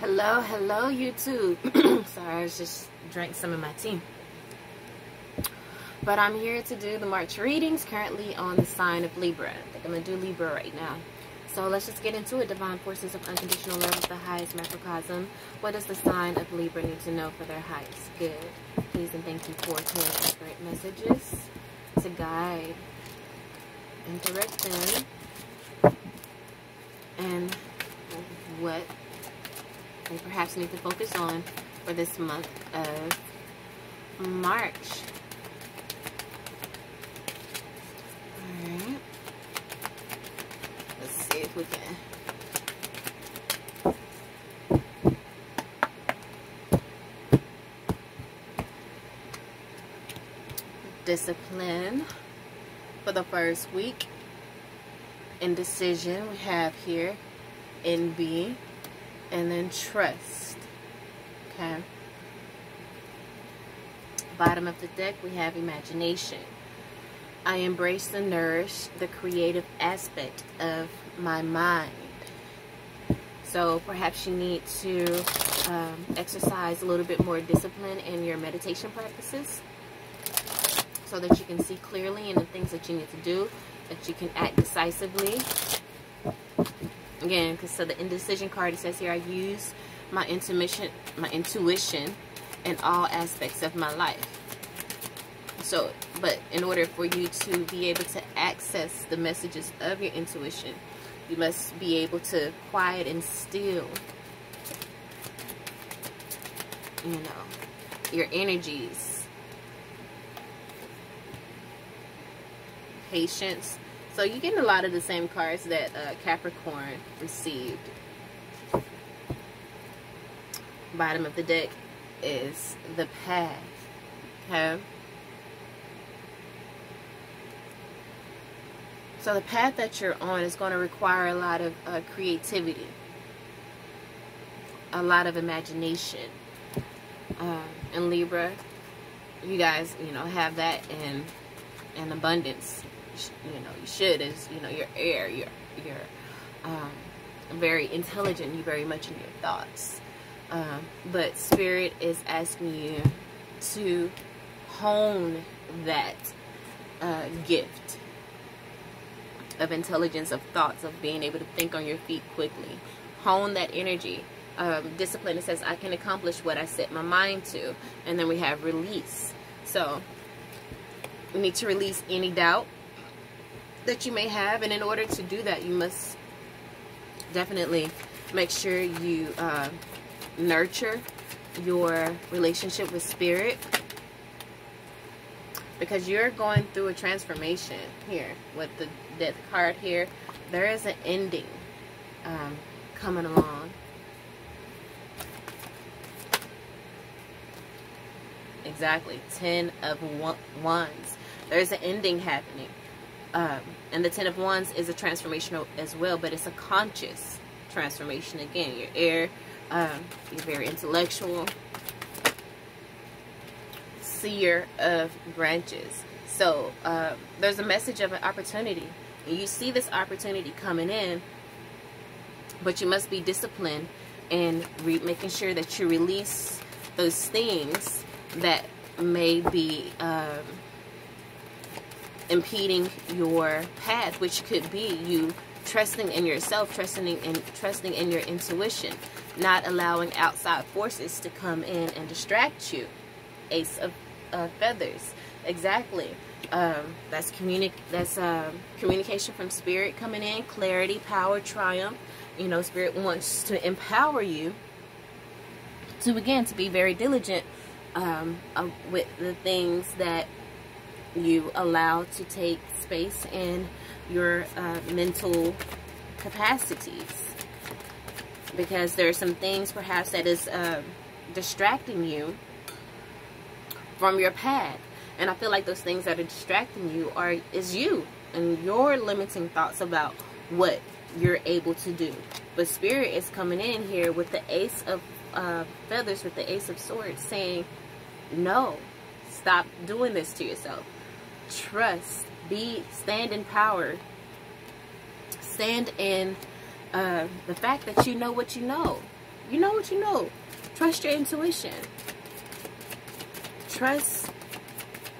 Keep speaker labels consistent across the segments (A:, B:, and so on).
A: Hello, hello, YouTube. Sorry, I was just drank some of my tea. But I'm here to do the March readings currently on the sign of Libra. I think I'm going to do Libra right now. So let's just get into it. Divine forces of unconditional love is the highest macrocosm. What does the sign of Libra need to know for their highest good? Please and thank you for clear accurate messages to guide and direct them. And what they perhaps need to focus on for this month of March. Alright. Let's see if we can. Discipline for the first week. Indecision we have here. in Envy and then trust. Okay. Bottom of the deck, we have imagination. I embrace and nourish the creative aspect of my mind. So perhaps you need to um, exercise a little bit more discipline in your meditation practices so that you can see clearly in the things that you need to do, that you can act decisively again because so the indecision card it says here I use my intuition my intuition in all aspects of my life. So but in order for you to be able to access the messages of your intuition you must be able to quiet and still you know your energies. Patience so you're getting a lot of the same cards that uh, Capricorn received. Bottom of the deck is the path. Okay. So the path that you're on is going to require a lot of uh, creativity, a lot of imagination. In Libra, you guys, you know, have that in in abundance you know you should is you know your air you're you're um, very intelligent you very much in your thoughts. Um, but spirit is asking you to hone that uh, gift of intelligence of thoughts of being able to think on your feet quickly. Hone that energy. Um, discipline it says I can accomplish what I set my mind to. And then we have release. So we need to release any doubt that you may have. And in order to do that, you must definitely make sure you uh, nurture your relationship with spirit. Because you're going through a transformation here with the death card here. There is an ending um, coming along. Exactly. Ten of wands. There's an ending happening um, and the Ten of Wands is a transformational as well, but it's a conscious transformation. Again, you're air, um, you're very intellectual, seer of branches. So uh, there's a message of an opportunity. And you see this opportunity coming in, but you must be disciplined and making sure that you release those things that may be um, impeding your path, which could be you trusting in yourself, trusting in trusting in your intuition, not allowing outside forces to come in and distract you. Ace of uh, feathers, exactly. Um, that's communi that's uh, communication from spirit coming in, clarity, power, triumph. You know, spirit wants to empower you to again to be very diligent um, uh, with the things that you allow to take space in your uh, mental capacities. Because there are some things perhaps that is uh, distracting you from your path. And I feel like those things that are distracting you are is you and your limiting thoughts about what you're able to do. But spirit is coming in here with the ace of uh, feathers with the ace of swords saying no stop doing this to yourself trust be stand in power stand in uh, the fact that you know what you know You know what you know. Trust your intuition. Trust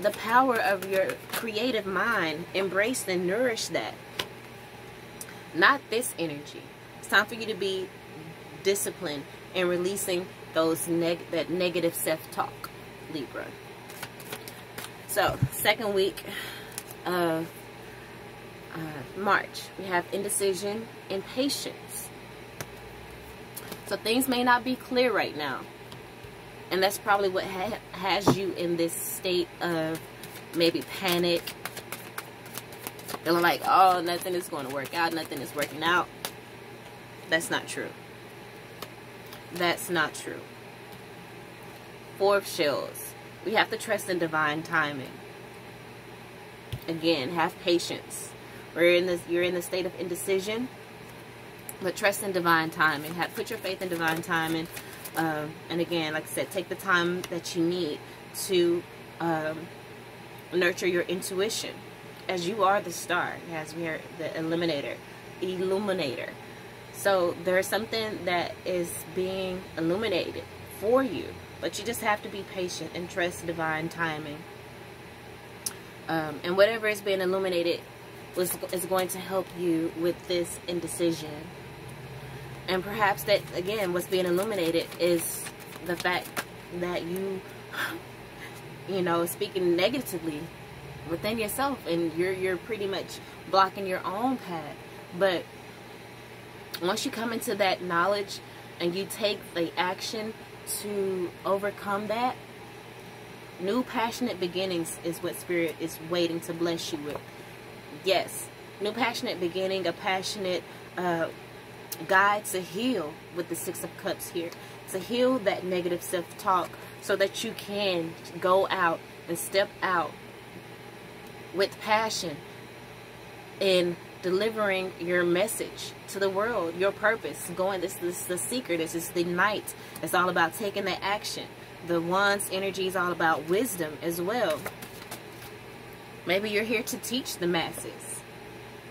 A: the power of your creative mind. Embrace and nourish that. Not this energy. It's time for you to be disciplined and releasing those neg that negative self-talk, Libra. So, second week of uh, March, we have indecision and patience. So things may not be clear right now. And that's probably what ha has you in this state of maybe panic. Feeling like, oh, nothing is going to work out. Nothing is working out. That's not true. That's not true. Four of Shells. We have to trust in divine timing. Again, have patience. We're in this. You're in the state of indecision, but trust in divine timing. Have put your faith in divine timing. Um, and again, like I said, take the time that you need to um, nurture your intuition, as you are the star, as we are the eliminator, illuminator. So there's something that is being illuminated for you but you just have to be patient and trust divine timing. Um, and whatever is being illuminated was is going to help you with this indecision. And perhaps that again, what's being illuminated is the fact that you, you know, speaking negatively within yourself, and you're you're pretty much blocking your own path. But once you come into that knowledge and you take the action to overcome that, new passionate beginnings is what Spirit is waiting to bless you with. Yes, new passionate beginning, a passionate uh, guide to heal with the Six of Cups here. To heal that negative self-talk so that you can go out and step out with passion in delivering your message to the world, your purpose, going, this, this is the secret, this is the night. It's all about taking the action. The Wands energy is all about wisdom as well. Maybe you're here to teach the masses,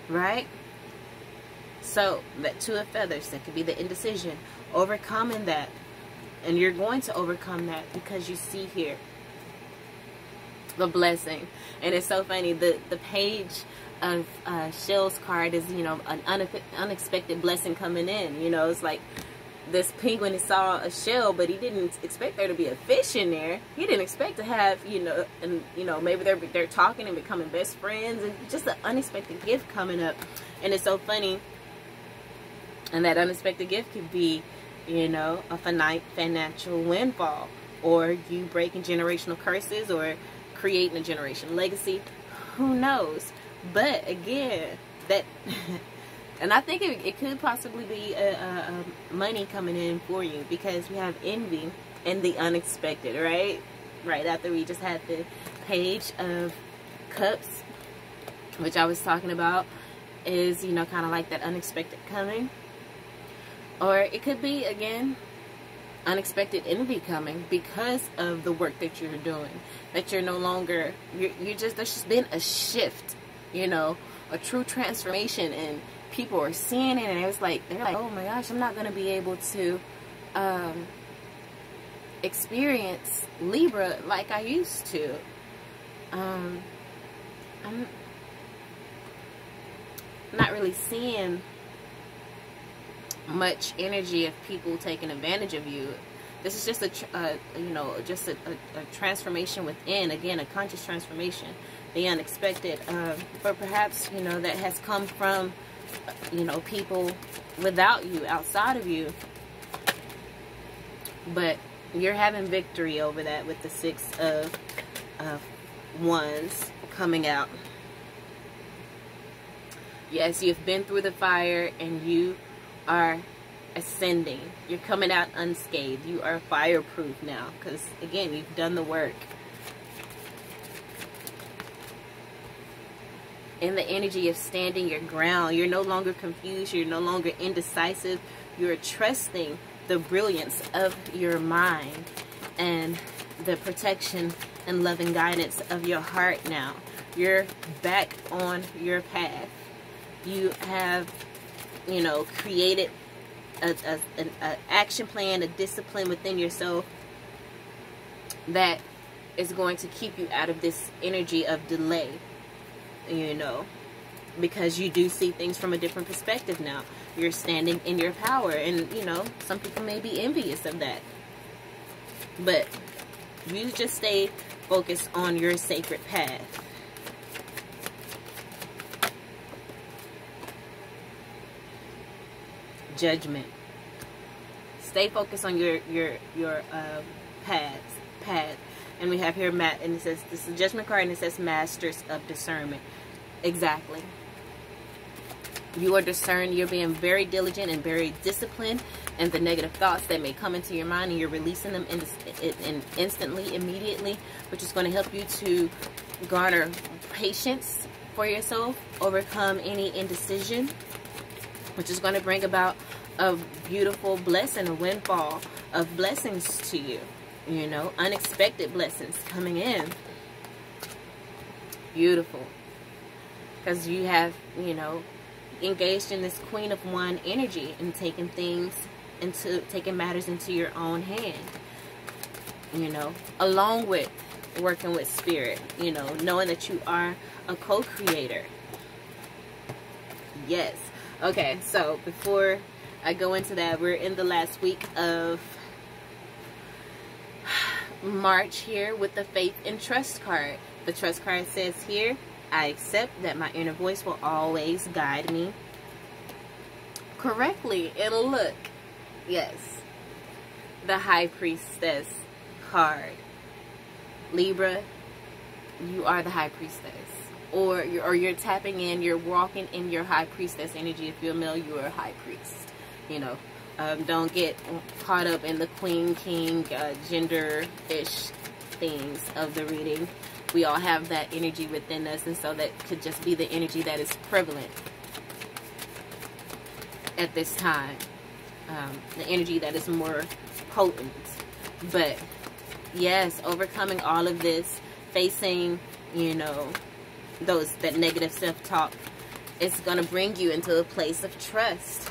A: right? So, that Two of Feathers, that could be the indecision. Overcoming that. And you're going to overcome that because you see here the blessing. And it's so funny, the, the page of uh, Shell's card is, you know, an unexpected blessing coming in. You know, it's like this penguin saw a shell, but he didn't expect there to be a fish in there. He didn't expect to have, you know, and you know, maybe they're they're talking and becoming best friends, and just an unexpected gift coming up. And it's so funny. And that unexpected gift could be, you know, a finite financial windfall, or you breaking generational curses, or creating a generation legacy. Who knows? But again, that and I think it, it could possibly be a, a, a money coming in for you because we have envy and the unexpected, right? Right after we just had the page of cups, which I was talking about, is you know kind of like that unexpected coming, or it could be again unexpected envy coming because of the work that you're doing that you're no longer you're, you're just there's just been a shift you know, a true transformation and people are seeing it and it was like, they're like, oh my gosh, I'm not going to be able to um, experience Libra like I used to. Um, I'm not really seeing much energy of people taking advantage of you. This is just a, uh, you know, just a, a, a transformation within. Again, a conscious transformation the unexpected. Uh, but perhaps, you know, that has come from, you know, people without you, outside of you. But you're having victory over that with the six of, of wands coming out. Yes, you've been through the fire and you are ascending. You're coming out unscathed. You are fireproof now because, again, you've done the work. in the energy of standing your ground. You're no longer confused. You're no longer indecisive. You're trusting the brilliance of your mind and the protection and loving guidance of your heart now. You're back on your path. You have, you know, created a, a, an a action plan, a discipline within yourself that is going to keep you out of this energy of delay, you know, because you do see things from a different perspective now. You're standing in your power, and you know, some people may be envious of that. But you just stay focused on your sacred path. Judgment. Stay focused on your your your uh, paths path. And we have here Matt, and it says this is judgment card, and it says Masters of Discernment. Exactly. You are discerned. You're being very diligent and very disciplined, and the negative thoughts that may come into your mind, and you're releasing them in, in instantly, immediately, which is going to help you to garner patience for yourself, overcome any indecision, which is going to bring about a beautiful blessing, a windfall of blessings to you you know unexpected blessings coming in. Beautiful. Because you have you know engaged in this queen of one energy and taking things into taking matters into your own hand you know along with working with spirit you know knowing that you are a co-creator. Yes okay so before i go into that we're in the last week of March here with the faith and trust card. The trust card says here, I accept that my inner voice will always guide me correctly. It'll look. Yes. The high priestess card. Libra, you are the high priestess. Or you're, or you're tapping in, you're walking in your high priestess energy. If you're a male, you are a high priest. You know, um, don't get caught up in the queen, king, uh, gender-ish things of the reading. We all have that energy within us, and so that could just be the energy that is prevalent at this time. Um, the energy that is more potent. But yes, overcoming all of this, facing, you know, those that negative self-talk, it's going to bring you into a place of trust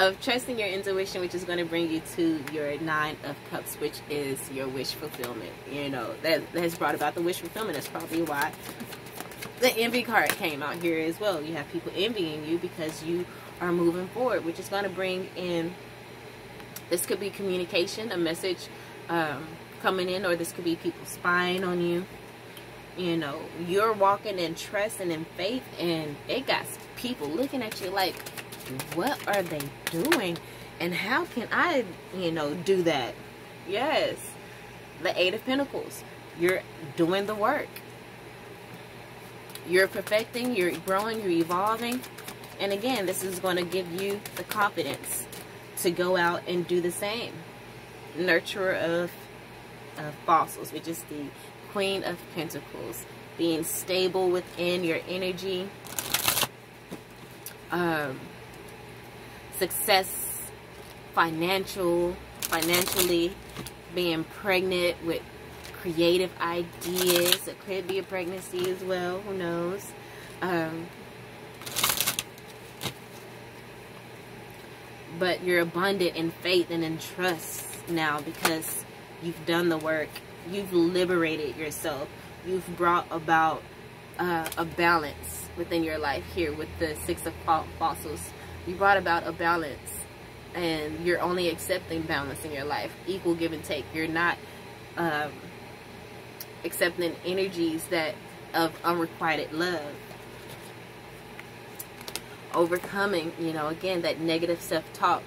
A: of trusting your intuition, which is going to bring you to your nine of cups, which is your wish fulfillment. You know, that, that has brought about the wish fulfillment. That's probably why the envy card came out here as well. You have people envying you because you are moving forward, which is going to bring in, this could be communication, a message um, coming in, or this could be people spying on you. You know, you're walking in trust and in faith, and it got people looking at you like, what are they doing? And how can I, you know, do that? Yes. The Eight of Pentacles. You're doing the work. You're perfecting, you're growing, you're evolving. And again, this is going to give you the confidence to go out and do the same. Nurturer of, of fossils, which is the Queen of Pentacles. Being stable within your energy. Um, success financial financially being pregnant with creative ideas it could be a pregnancy as well who knows um, but you're abundant in faith and in trust now because you've done the work you've liberated yourself. You've brought about uh, a balance within your life here with the six of fossils you brought about a balance and you're only accepting balance in your life equal give and take. You're not um, accepting energies that of unrequited love. Overcoming you know again that negative self-talk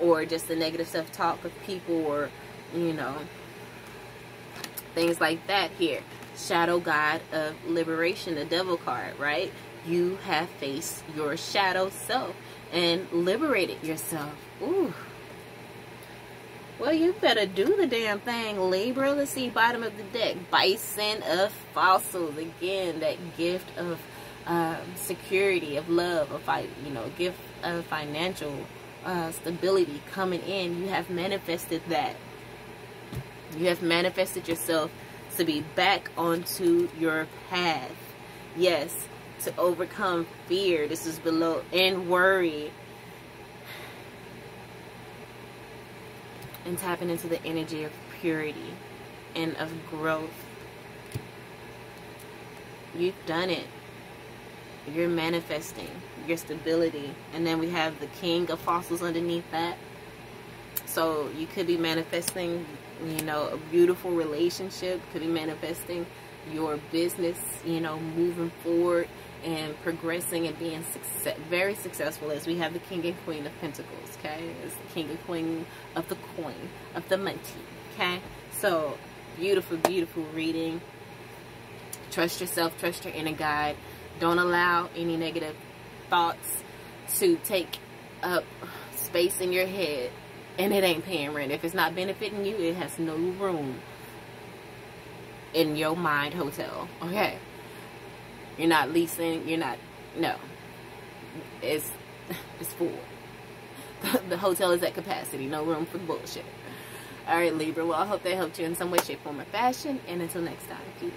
A: or just the negative self-talk of people or you know things like that here shadow god of liberation the devil card right you have faced your shadow self and liberated yourself. Ooh. Well, you better do the damn thing, Libra. Let's see, bottom of the deck. Bison of fossils. Again, that gift of um, security, of love, of, you know, gift of financial uh, stability coming in. You have manifested that. You have manifested yourself to be back onto your path. Yes, to overcome fear. This is below and worry. And tapping into the energy of purity and of growth. You've done it. You're manifesting your stability. And then we have the king of fossils underneath that. So you could be manifesting, you know, a beautiful relationship, could be manifesting your business, you know, moving forward and progressing and being success, very successful as we have the king and queen of pentacles okay? It's the king and queen of the coin of the money okay? So beautiful beautiful reading. Trust yourself trust your inner guide. Don't allow any negative thoughts to take up space in your head and it ain't paying rent if it's not benefiting you it has no room in your mind hotel okay you're not leasing. You're not. No. It's it's full. the hotel is at capacity. No room for the bullshit. All right, Libra. Well, I hope that helped you in some way, shape, form, or fashion. And until next time, peace.